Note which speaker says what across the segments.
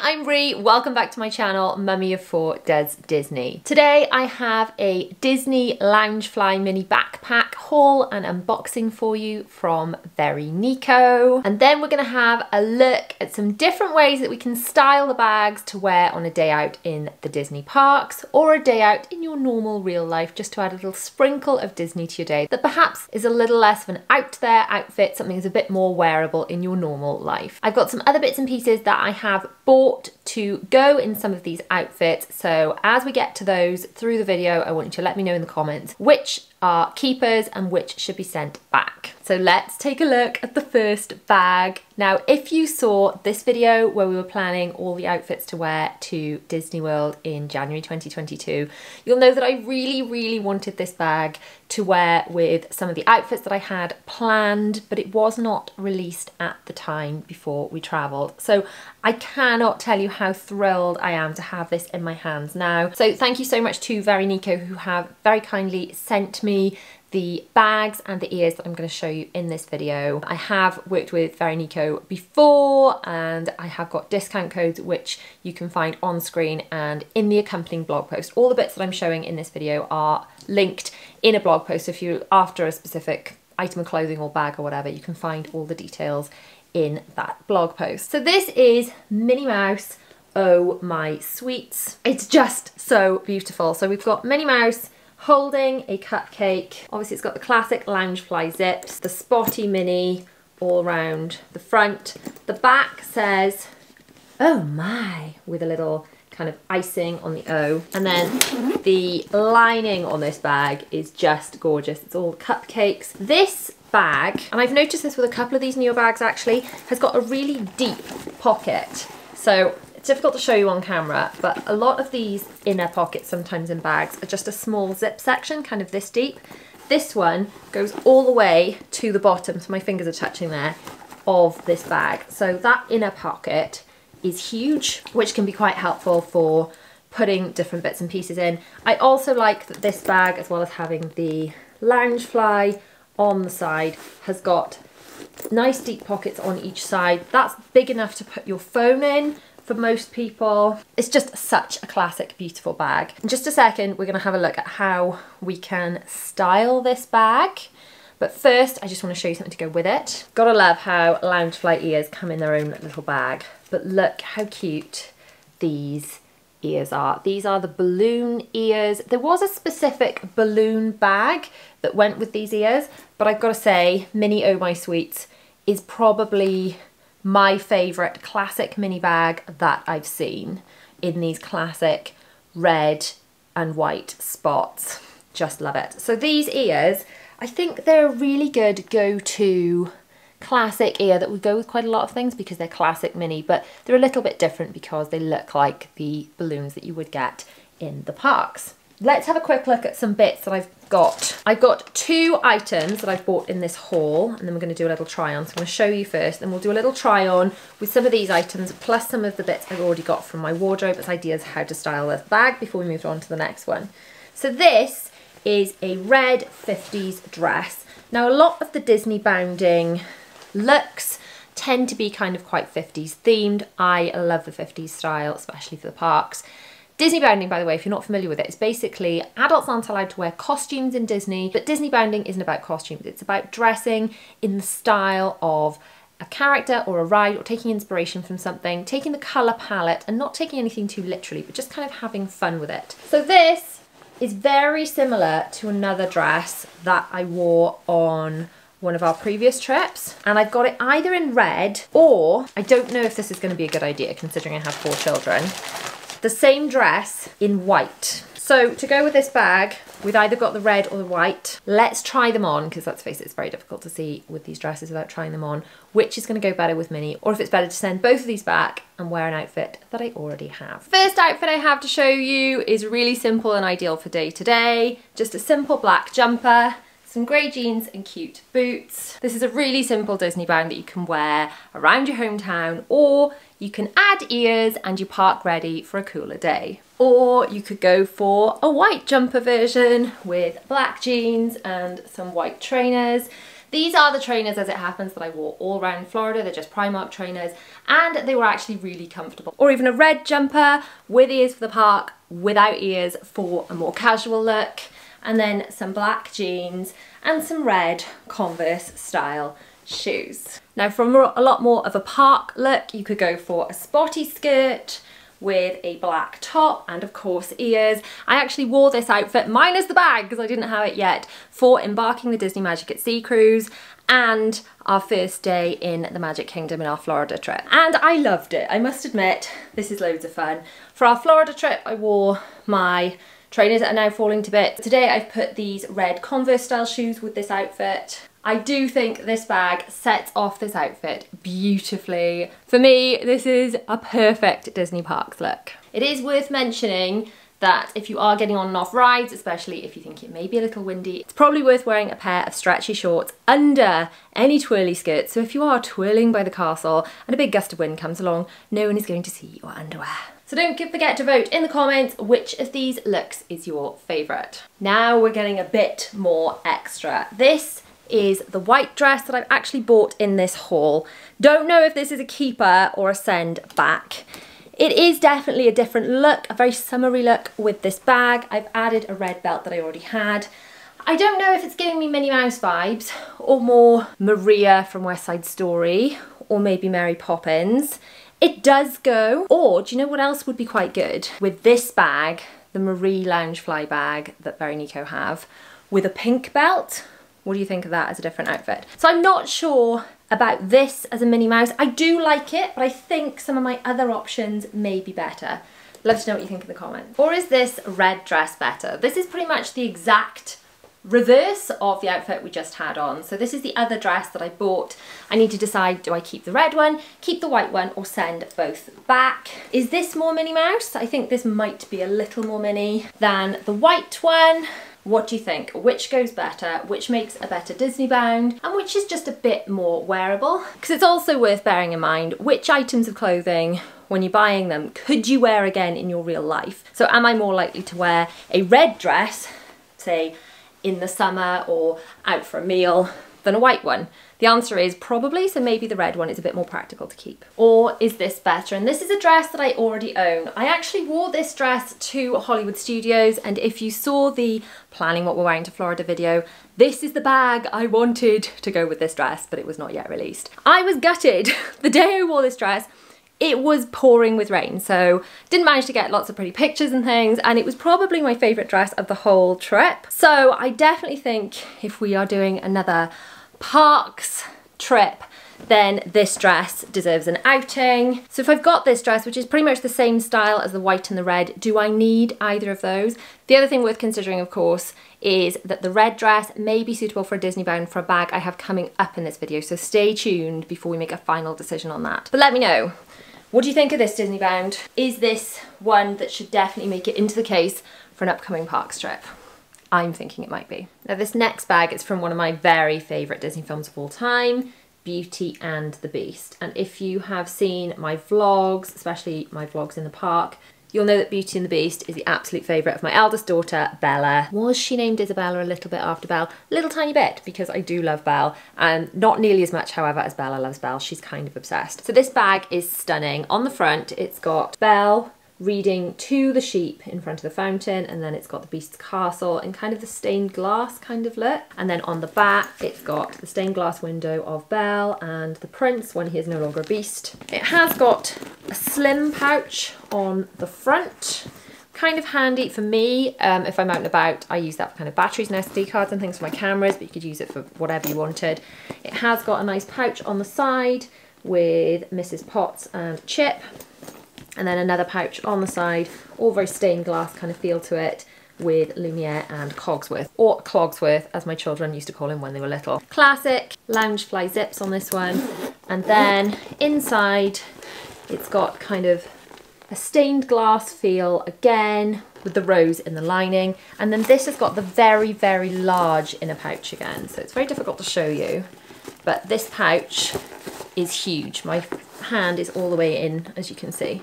Speaker 1: I'm Rhi. Welcome back to my channel, Mummy of Four Does Disney. Today I have a Disney Loungefly mini backpack haul and unboxing for you from Very Neko. And then we're gonna have a look at some different ways that we can style the bags to wear on a day out in the Disney parks or a day out in your normal real life, just to add a little sprinkle of Disney to your day that perhaps is a little less of an out there outfit, something that's a bit more wearable in your normal life. I've got some other bits and pieces that I have bought to go in some of these outfits. So as we get to those through the video, I want you to let me know in the comments which are keepers and which should be sent back. So let's take a look at the first bag. Now, if you saw this video where we were planning all the outfits to wear to Disney World in January 2022, you'll know that I really, really wanted this bag to wear with some of the outfits that I had planned, but it was not released at the time before we traveled. So I cannot tell you how thrilled I am to have this in my hands now. So thank you so much to Very Neko who have very kindly sent me the bags and the ears that I'm going to show you in this video. I have worked with Very Neko before and I have got discount codes which you can find on screen and in the accompanying blog post. All the bits that I'm showing in this video are linked in a blog post. If you're after a specific item of clothing or bag or whatever, you can find all the details in that blog post. So this is Minnie Mouse Oh My Sweets. It's just so beautiful. So we've got Minnie Mouse holding a cupcake. Obviously it's got the classic Loungefly zips, the spotty Minnie all around the front. The back says, oh my, with a little kind of icing on the O. And then the lining on this bag is just gorgeous. It's all cupcakes. This bag, and I've noticed this with a couple of these newer bags actually, has got a really deep pocket. So it's difficult to show you on camera, but a lot of these inner pockets sometimes in bags are just a small zip section, kind of this deep. This one goes all the way to the bottom, so my fingers are touching there, of this bag. So that inner pocket is huge, which can be quite helpful for putting different bits and pieces in. I also like that this bag, as well as having the Loungefly on the side, has got nice deep pockets on each side. That's big enough to put your phone in, for most people. It's just such a classic, beautiful bag. In just a second, we're gonna have a look at how we can style this bag. But first, I just wanna show you something to go with it. Gotta love how Loungefly ears come in their own little bag. But look how cute these ears are. These are the balloon ears. There was a specific balloon bag that went with these ears, but I've got to say, Minnie Oh My Sweets is probably my favourite classic mini bag that I've seen in these classic red and white spots. Just love it. So these ears, I think they're a really good go-to classic ear that would go with quite a lot of things because they're classic Minnie, but they're a little bit different because they look like the balloons that you would get in the parks. Let's have a quick look at some bits that I've got. I've got two items that I've bought in this haul and then we're going to do a little try on. So I'm going to show you first and we'll do a little try on with some of these items plus some of the bits I've already got from my wardrobe as ideas how to style this bag before we move on to the next one. So this is a red 50s dress. Now a lot of the Disney bounding looks tend to be kind of quite 50s themed. I love the 50s style, especially for the parks. Disney bounding, by the way, if you're not familiar with it, it, is basically adults aren't allowed to wear costumes in Disney, but Disney bounding isn't about costumes. It's about dressing in the style of a character or a ride or taking inspiration from something, taking the colour palette and not taking anything too literally, but just kind of having fun with it. So this is very similar to another dress that I wore on one of our previous trips and I've got it either in red or I don't know if this is going to be a good idea considering I have four children the same dress in white. So to go with this bag, we've either got the red or the white. Let's try them on, because let's face it, it's very difficult to see with these dresses without trying them on, which is gonna go better with Minnie, or if it's better to send both of these back and wear an outfit that I already have. First outfit I have to show you is really simple and ideal for day to day. Just a simple black jumper, some grey jeans and cute boots. This is a really simple Disney bound that you can wear around your hometown or you can add ears and you're park ready for a cooler day. Or you could go for a white jumper version with black jeans and some white trainers. These are the trainers as it happens that I wore all around Florida. They're just Primark trainers and they were actually really comfortable. Or even a red jumper with ears for the park, without ears for a more casual look. And then some black jeans and some red Converse style shoes. Now from a lot more of a park look, you could go for a spotty skirt, with a black top and of course ears. I actually wore this outfit, minus the bag because I didn't have it yet, for embarking the Disney Magic at Sea cruise and our first day in the Magic Kingdom in our Florida trip. And I loved it, I must admit, this is loads of fun. For our Florida trip, I wore my trainers are now falling to bits. Today I've put these red Converse style shoes with this outfit. I do think this bag sets off this outfit beautifully. For me, this is a perfect Disney Parks look. It is worth mentioning that if you are getting on and off rides, especially if you think it may be a little windy, it's probably worth wearing a pair of stretchy shorts under any twirly skirts. So if you are twirling by the castle and a big gust of wind comes along, no one is going to see your underwear. So don't forget to vote in the comments which of these looks is your favourite. Now we're getting a bit more extra. This is the white dress that I've actually bought in this haul. Don't know if this is a keeper or a send back. It is definitely a different look, a very summery look with this bag. I've added a red belt that I already had. I don't know if it's giving me Minnie Mouse vibes or more Maria from West Side Story or maybe Mary Poppins. It does go, or do you know what else would be quite good? With this bag, the Marie Loungefly bag that Very Neko have, with a pink belt, what do you think of that as a different outfit? So I'm not sure about this as a Minnie Mouse. I do like it, but I think some of my other options may be better. Love to know what you think in the comments. Or is this red dress better? This is pretty much the exact reverse of the outfit we just had on. So this is the other dress that I bought. I need to decide, do I keep the red one, keep the white one, or send both back? Is this more Minnie Mouse? I think this might be a little more Minnie than the white one. What do you think? Which goes better? Which makes a better Disney bound? And which is just a bit more wearable? Because it's also worth bearing in mind which items of clothing when you're buying them could you wear again in your real life? So am I more likely to wear a red dress, say in the summer or out for a meal, than a white one? The answer is probably, so maybe the red one is a bit more practical to keep. Or is this better? And this is a dress that I already own. I actually wore this dress to Hollywood Studios and if you saw the planning what we're wearing to Florida video, this is the bag I wanted to go with this dress, but it was not yet released. I was gutted. the day I wore this dress, it was pouring with rain so didn't manage to get lots of pretty pictures and things and it was probably my favourite dress of the whole trip so I definitely think if we are doing another parks trip, then this dress deserves an outing. So if I've got this dress, which is pretty much the same style as the white and the red, do I need either of those? The other thing worth considering, of course, is that the red dress may be suitable for a Disney bound for a bag I have coming up in this video, so stay tuned before we make a final decision on that. But let me know, what do you think of this Disney bound? Is this one that should definitely make it into the case for an upcoming parks trip? I'm thinking it might be. Now this next bag is from one of my very favourite Disney films of all time, Beauty and the Beast. And if you have seen my vlogs, especially my vlogs in the park, you'll know that Beauty and the Beast is the absolute favourite of my eldest daughter, Bella. Was she named Isabella a little bit after Belle? Little tiny bit, because I do love Belle, and not nearly as much, however, as Bella loves Belle. She's kind of obsessed. So this bag is stunning. On the front, it's got Belle, reading to the sheep in front of the fountain and then it's got the beast's castle and kind of the stained glass kind of look and then on the back it's got the stained glass window of Belle and the prince when he is no longer a beast. It has got a slim pouch on the front kind of handy for me um, if I'm out and about I use that for kind of batteries and SD cards and things for my cameras but you could use it for whatever you wanted. It has got a nice pouch on the side with Mrs. Potts and Chip and then another pouch on the side, all very stained glass kind of feel to it with Lumiere and Cogsworth, or Clogsworth as my children used to call him when they were little. Classic Loungefly zips on this one. And then inside it's got kind of a stained glass feel again with the rose in the lining. And then this has got the very, very large inner pouch again. So it's very difficult to show you, but this pouch is huge. My hand is all the way in, as you can see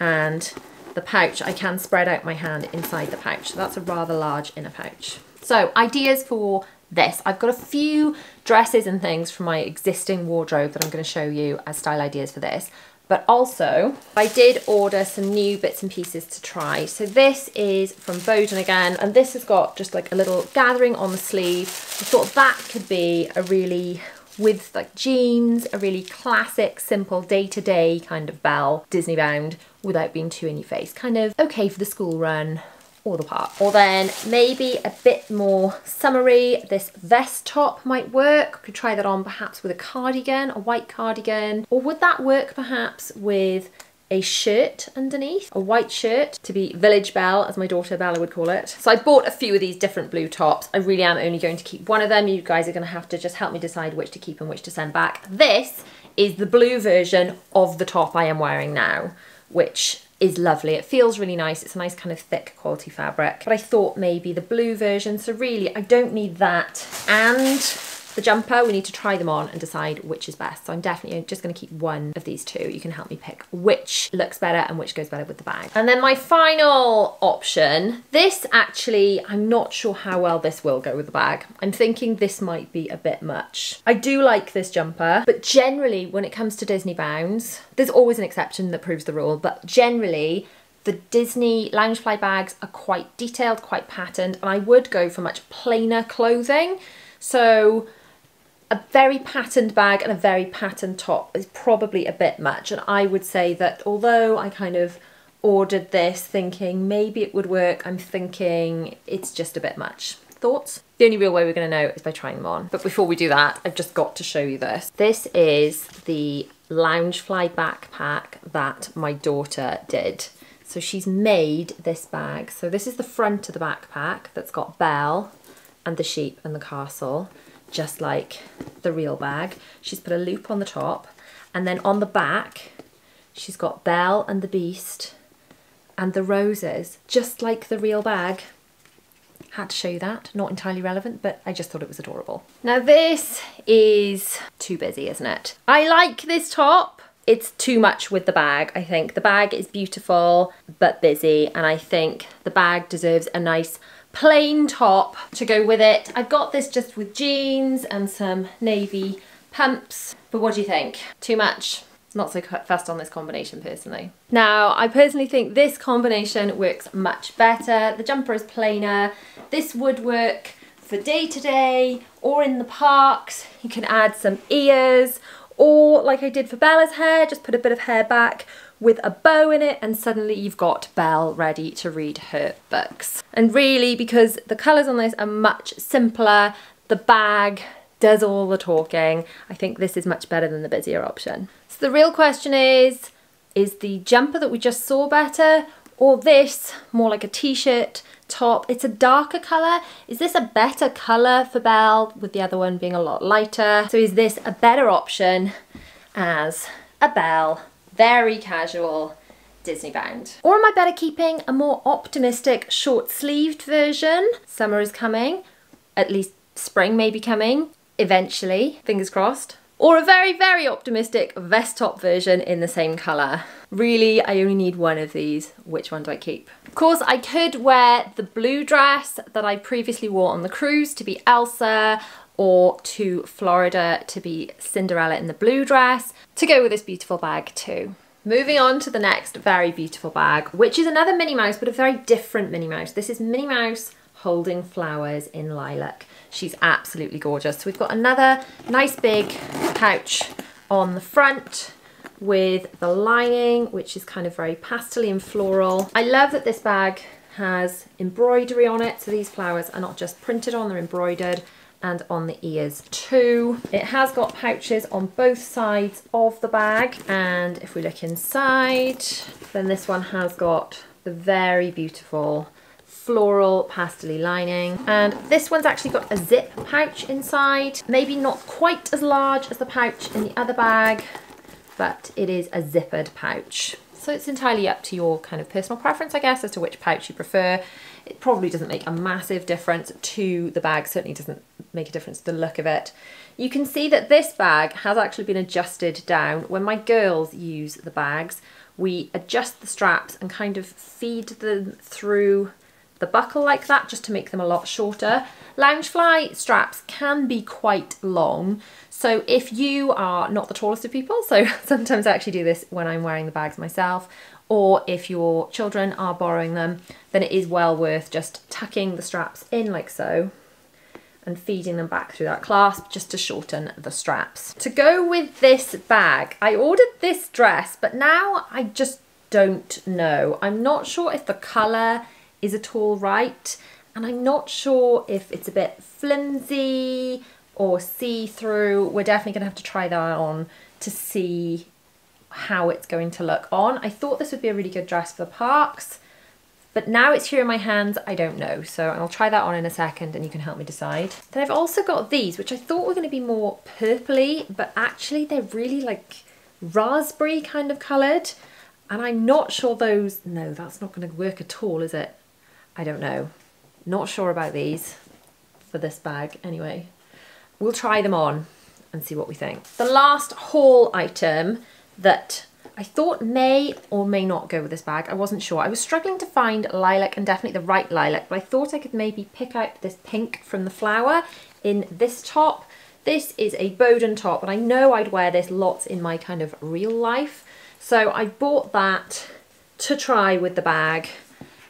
Speaker 1: and the pouch, I can spread out my hand inside the pouch. So that's a rather large inner pouch. So ideas for this. I've got a few dresses and things from my existing wardrobe that I'm going to show you as style ideas for this. But also, I did order some new bits and pieces to try. So this is from Boden again, and this has got just like a little gathering on the sleeve. I thought that could be a really with like jeans, a really classic, simple day-to-day -day kind of Belle, Disney bound, without being too in your face. Kind of okay for the school run, or the part. Or then maybe a bit more summery, this vest top might work. Could try that on perhaps with a cardigan, a white cardigan. Or would that work perhaps with a shirt underneath, a white shirt to be Village Belle, as my daughter Bella would call it. So I bought a few of these different blue tops. I really am only going to keep one of them. You guys are gonna have to just help me decide which to keep and which to send back. This is the blue version of the top I am wearing now, which is lovely. It feels really nice. It's a nice kind of thick quality fabric. But I thought maybe the blue version. So really, I don't need that. And the jumper, we need to try them on and decide which is best. So I'm definitely just gonna keep one of these two. You can help me pick which looks better and which goes better with the bag. And then my final option, this actually, I'm not sure how well this will go with the bag. I'm thinking this might be a bit much. I do like this jumper, but generally when it comes to Disney bounds, there's always an exception that proves the rule, but generally the Disney Loungefly bags are quite detailed, quite patterned, and I would go for much plainer clothing. So a very patterned bag and a very patterned top is probably a bit much. And I would say that although I kind of ordered this thinking maybe it would work, I'm thinking it's just a bit much. Thoughts? The only real way we're gonna know is by trying them on. But before we do that, I've just got to show you this. This is the Loungefly backpack that my daughter did. So she's made this bag. So this is the front of the backpack that's got Belle and the sheep and the castle just like the real bag. She's put a loop on the top and then on the back she's got Belle and the Beast and the roses, just like the real bag. Had to show you that, not entirely relevant, but I just thought it was adorable. Now this is too busy, isn't it? I like this top. It's too much with the bag, I think. The bag is beautiful, but busy, and I think the bag deserves a nice plain top to go with it. I've got this just with jeans and some navy pumps, but what do you think? Too much? Not so fast on this combination personally. Now, I personally think this combination works much better. The jumper is plainer. This would work for day to day or in the parks. You can add some ears or like I did for Bella's hair, just put a bit of hair back with a bow in it and suddenly you've got Belle ready to read her books. And really because the colours on this are much simpler, the bag does all the talking, I think this is much better than the busier option. So the real question is, is the jumper that we just saw better or this more like a t-shirt top. It's a darker colour. Is this a better colour for Belle with the other one being a lot lighter? So is this a better option as a Belle very casual Disney bound. Or am I better keeping a more optimistic short sleeved version? Summer is coming, at least spring may be coming, eventually, fingers crossed. Or a very, very optimistic vest top version in the same colour. Really, I only need one of these. Which one do I keep? Of course, I could wear the blue dress that I previously wore on the cruise to be Elsa, or to Florida to be Cinderella in the blue dress to go with this beautiful bag too. Moving on to the next very beautiful bag, which is another Minnie Mouse, but a very different Minnie Mouse. This is Minnie Mouse holding flowers in lilac. She's absolutely gorgeous. So we've got another nice big pouch on the front with the lining, which is kind of very pastely and floral. I love that this bag has embroidery on it. So these flowers are not just printed on, they're embroidered and on the ears too. It has got pouches on both sides of the bag and if we look inside then this one has got the very beautiful floral pastely lining. And this one's actually got a zip pouch inside. Maybe not quite as large as the pouch in the other bag but it is a zippered pouch so it's entirely up to your kind of personal preference I guess as to which pouch you prefer it probably doesn't make a massive difference to the bag certainly doesn't make a difference to the look of it. You can see that this bag has actually been adjusted down. When my girls use the bags, we adjust the straps and kind of feed them through the buckle like that just to make them a lot shorter. Loungefly straps can be quite long, so if you are not the tallest of people, so sometimes I actually do this when I'm wearing the bags myself, or if your children are borrowing them, then it is well worth just tucking the straps in like so and feeding them back through that clasp just to shorten the straps. To go with this bag, I ordered this dress, but now I just don't know. I'm not sure if the colour is at all right, and I'm not sure if it's a bit flimsy or see-through. We're definitely going to have to try that on to see how it's going to look on. I thought this would be a really good dress for the parks, but now it's here in my hands, I don't know. So I'll try that on in a second and you can help me decide. Then I've also got these, which I thought were gonna be more purpley, but actually they're really like raspberry kind of coloured. And I'm not sure those, no, that's not gonna work at all, is it? I don't know. Not sure about these for this bag anyway. We'll try them on and see what we think. The last haul item that I thought may or may not go with this bag. I wasn't sure. I was struggling to find lilac and definitely the right lilac, but I thought I could maybe pick out this pink from the flower in this top. This is a Boden top, and I know I'd wear this lots in my kind of real life. So I bought that to try with the bag.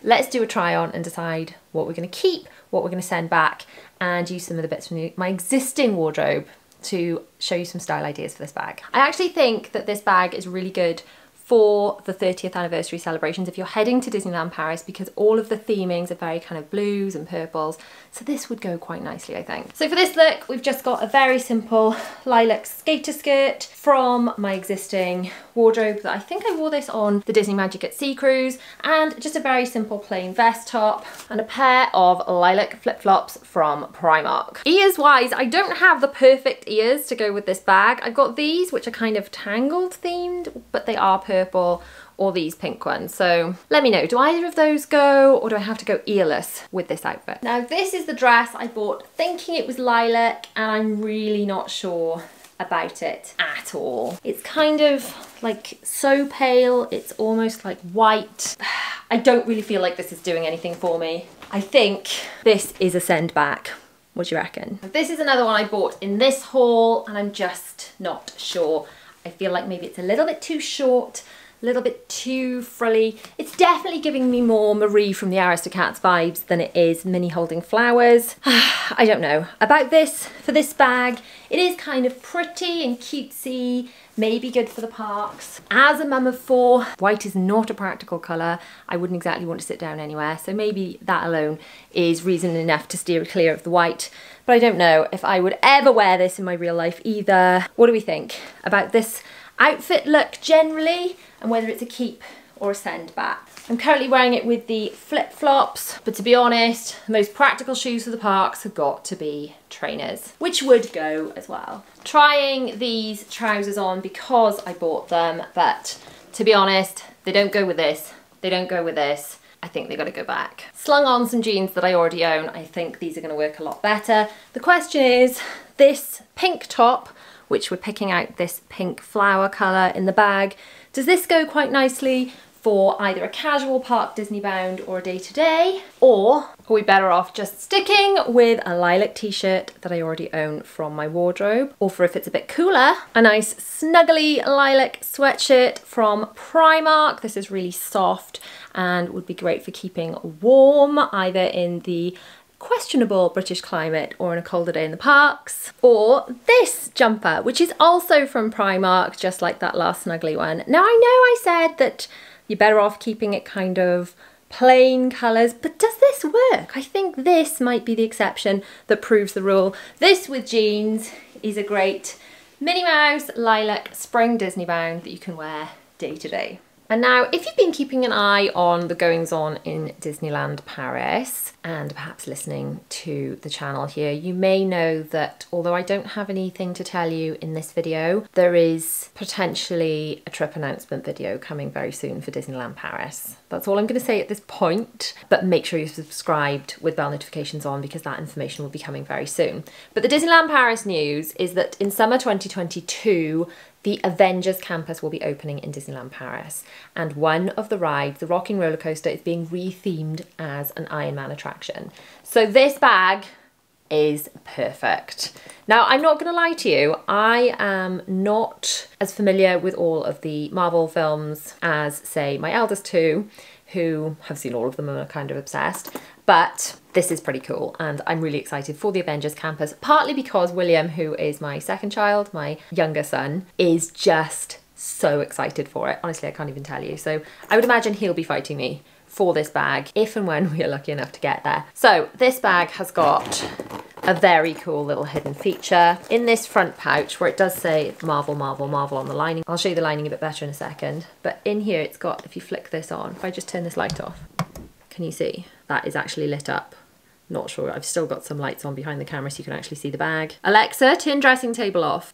Speaker 1: Let's do a try on and decide what we're going to keep, what we're going to send back, and use some of the bits from my existing wardrobe to show you some style ideas for this bag. I actually think that this bag is really good for the 30th anniversary celebrations if you're heading to Disneyland Paris because all of the themings are very kind of blues and purples so this would go quite nicely I think. So for this look we've just got a very simple lilac skater skirt from my existing wardrobe that I think I wore this on the Disney Magic at Sea Cruise and just a very simple plain vest top and a pair of lilac flip-flops from Primark. Ears wise I don't have the perfect ears to go with this bag. I've got these which are kind of tangled themed but they are perfect purple or these pink ones. So let me know, do either of those go or do I have to go earless with this outfit? Now this is the dress I bought thinking it was lilac and I'm really not sure about it at all. It's kind of like so pale, it's almost like white. I don't really feel like this is doing anything for me. I think this is a send back. What do you reckon? This is another one I bought in this haul and I'm just not sure. I feel like maybe it's a little bit too short, a little bit too frilly. It's definitely giving me more Marie from the Aristocats vibes than it is Minnie holding flowers. I don't know. About this, for this bag, it is kind of pretty and cutesy, maybe good for the parks. As a mum of four, white is not a practical colour. I wouldn't exactly want to sit down anywhere, so maybe that alone is reason enough to steer clear of the white. But I don't know if I would ever wear this in my real life either. What do we think about this outfit look generally and whether it's a keep or a send back? I'm currently wearing it with the flip-flops, but to be honest, the most practical shoes for the parks have got to be trainers, which would go as well. Trying these trousers on because I bought them, but to be honest, they don't go with this, they don't go with this, I think they got to go back. Slung on some jeans that I already own. I think these are going to work a lot better. The question is, this pink top, which we're picking out this pink flower colour in the bag, does this go quite nicely for either a casual park Disney bound or a day to day, or are we better off just sticking with a lilac t-shirt that I already own from my wardrobe, or for if it's a bit cooler, a nice snuggly lilac sweatshirt from Primark. This is really soft and would be great for keeping warm, either in the questionable British climate or on a colder day in the parks. Or this jumper, which is also from Primark, just like that last snuggly one. Now I know I said that you're better off keeping it kind of plain colours, but does this work? I think this might be the exception that proves the rule. This with jeans is a great Minnie Mouse lilac spring Disney bound that you can wear day to day. And now, if you've been keeping an eye on the goings on in Disneyland Paris and perhaps listening to the channel here, you may know that although I don't have anything to tell you in this video, there is potentially a trip announcement video coming very soon for Disneyland Paris. That's all I'm going to say at this point, but make sure you're subscribed with bell notifications on because that information will be coming very soon. But the Disneyland Paris news is that in summer 2022, the Avengers campus will be opening in Disneyland Paris, and one of the rides, the Rock 'n' Roller Coaster, is being rethemed as an Iron Man attraction. So this bag is perfect. Now, I'm not going to lie to you, I am not as familiar with all of the Marvel films as, say, my eldest two, who have seen all of them and are kind of obsessed. But this is pretty cool and I'm really excited for the Avengers campus, partly because William, who is my second child, my younger son, is just so excited for it. Honestly, I can't even tell you. So I would imagine he'll be fighting me for this bag if and when we are lucky enough to get there. So this bag has got a very cool little hidden feature in this front pouch where it does say Marvel, Marvel, Marvel on the lining. I'll show you the lining a bit better in a second. But in here it's got, if you flick this on, if I just turn this light off, can you see? That is actually lit up. Not sure, I've still got some lights on behind the camera so you can actually see the bag. Alexa, turn dressing table off.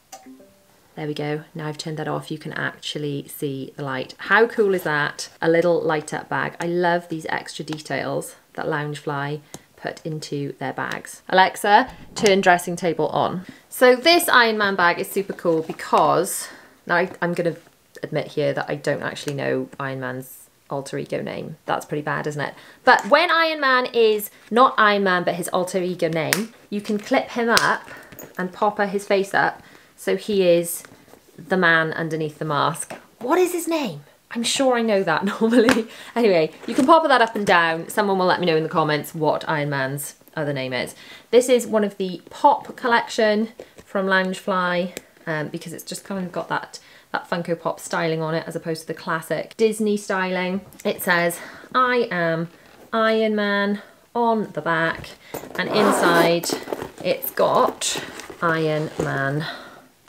Speaker 1: There we go. Now I've turned that off, you can actually see the light. How cool is that? A little light up bag. I love these extra details that Loungefly put into their bags. Alexa, turn dressing table on. So this Iron Man bag is super cool because, now I, I'm gonna admit here that I don't actually know Iron Man's alter ego name. That's pretty bad, isn't it? But when Iron Man is not Iron Man, but his alter ego name, you can clip him up and popper his face up so he is the man underneath the mask. What is his name? I'm sure I know that normally. anyway, you can popper that up and down. Someone will let me know in the comments what Iron Man's other name is. This is one of the Pop collection from Loungefly um, because it's just kind of got that that Funko Pop styling on it as opposed to the classic Disney styling. It says, I am Iron Man on the back and inside it's got Iron Man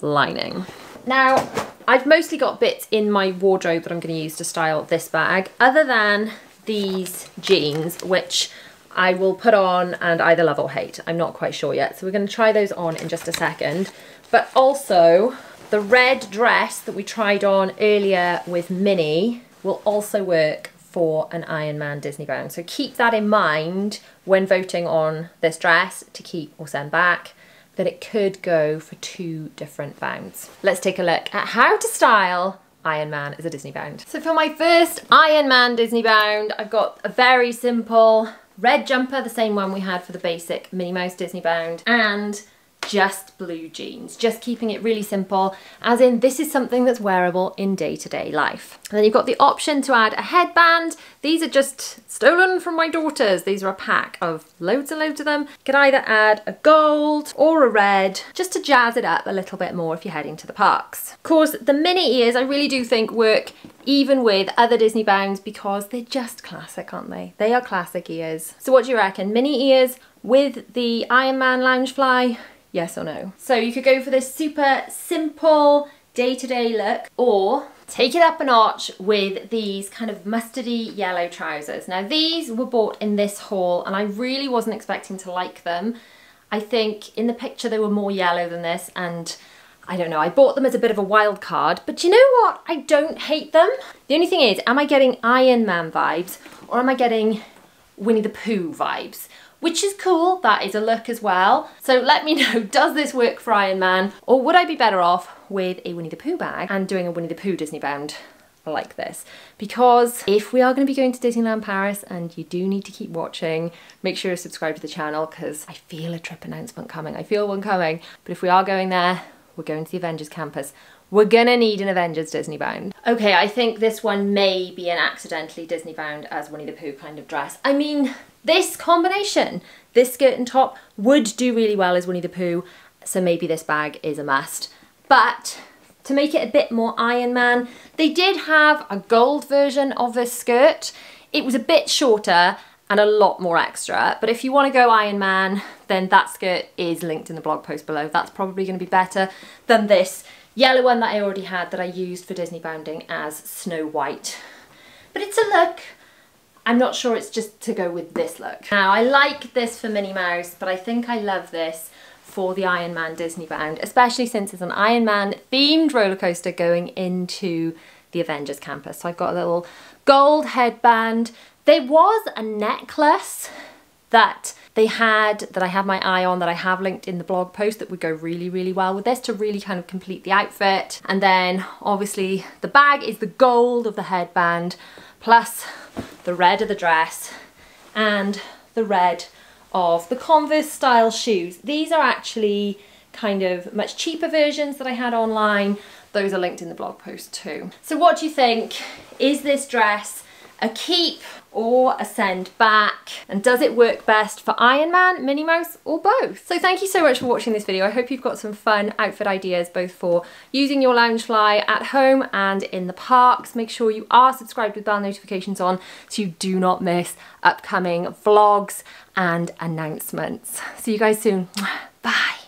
Speaker 1: lining. Now, I've mostly got bits in my wardrobe that I'm going to use to style this bag, other than these jeans, which I will put on and either love or hate. I'm not quite sure yet. So we're going to try those on in just a second. But also, the red dress that we tried on earlier with Minnie will also work for an Iron Man Disney bound. So keep that in mind when voting on this dress to keep or send back that it could go for two different bounds. Let's take a look at how to style Iron Man as a Disney bound. So for my first Iron Man Disney bound, I've got a very simple red jumper, the same one we had for the basic Minnie Mouse Disney bound, and just blue jeans, just keeping it really simple, as in this is something that's wearable in day-to-day -day life. And then you've got the option to add a headband. These are just stolen from my daughters. These are a pack of loads and loads of them. You can either add a gold or a red, just to jazz it up a little bit more if you're heading to the parks. Of course, the Minnie ears I really do think work even with other Disney bounds because they're just classic, aren't they? They are classic ears. So what do you reckon? Minnie ears with the Iron Man Loungefly? Yes or no? So you could go for this super simple day-to-day -day look or take it up a notch with these kind of mustardy yellow trousers. Now these were bought in this haul and I really wasn't expecting to like them. I think in the picture they were more yellow than this and I don't know, I bought them as a bit of a wild card, but you know what? I don't hate them. The only thing is, am I getting Iron Man vibes or am I getting Winnie the Pooh vibes? Which is cool. That is a look as well. So let me know, does this work for Iron Man or would I be better off with a Winnie the Pooh bag and doing a Winnie the Pooh Disney bound like this because if we are going to be going to Disneyland Paris and you do need to keep watching make sure you subscribe to the channel because I feel a trip announcement coming I feel one coming but if we are going there we're going to the Avengers campus we're gonna need an Avengers Disney bound. Okay, I think this one may be an accidentally Disney bound as Winnie the Pooh kind of dress. I mean, this combination, this skirt and top, would do really well as Winnie the Pooh, so maybe this bag is a must. But to make it a bit more Iron Man, they did have a gold version of this skirt. It was a bit shorter and a lot more extra. But if you want to go Iron Man, then that skirt is linked in the blog post below. That's probably going to be better than this yellow one that I already had that I used for Disney bounding as Snow White. But it's a look. I'm not sure it's just to go with this look. Now, I like this for Minnie Mouse, but I think I love this for the Iron Man Disney bound, especially since it's an Iron Man themed roller coaster going into the Avengers campus. So I've got a little gold headband. There was a necklace that they had, that I have my eye on, that I have linked in the blog post that would go really, really well with this to really kind of complete the outfit. And then obviously the bag is the gold of the headband, plus the red of the dress and the red of the Converse style shoes. These are actually kind of much cheaper versions that I had online. Those are linked in the blog post too. So what do you think? Is this dress a keep or ascend back? And does it work best for Iron Man, Minnie Mouse or both? So thank you so much for watching this video. I hope you've got some fun outfit ideas both for using your Loungefly at home and in the parks. Make sure you are subscribed with bell notifications on so you do not miss upcoming vlogs and announcements. See you guys soon. Bye.